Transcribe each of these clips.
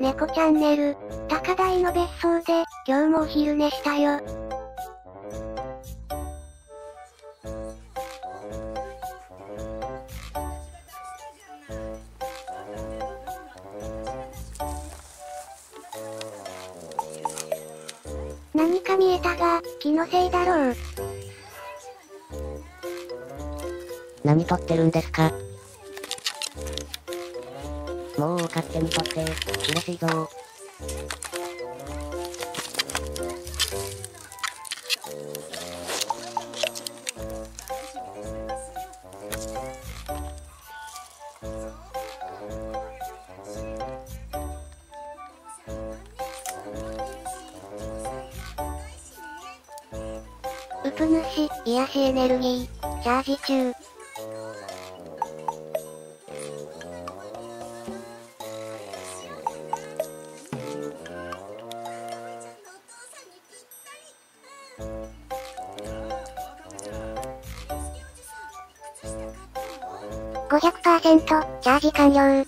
猫チャンネル、高台の別荘で、今日もお昼寝したよ。何か見えたが、気のせいだろう。何撮ってるんですか？もう勝手に撮って、嬉しいぞうぷ主、癒しエネルギー、チャージ中。500%、チャージ完了。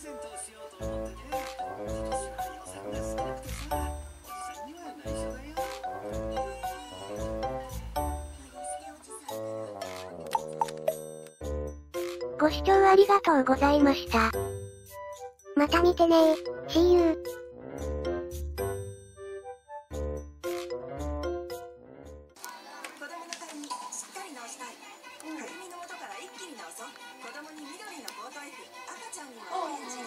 ご視聴ありがとうございました。また見てねー。See you. 元から一気に直そ子供に緑のボート F 赤ちゃんにもオレンジ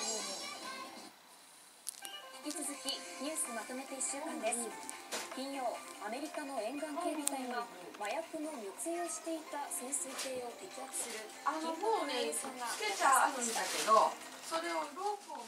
引き続きニュースまとめて1週間です。金曜アメリカの沿岸警備隊が麻薬の密輸していた潜水艇を摘発する。あのもうね迫の映像がつけちゃあるんだけどそれをロープを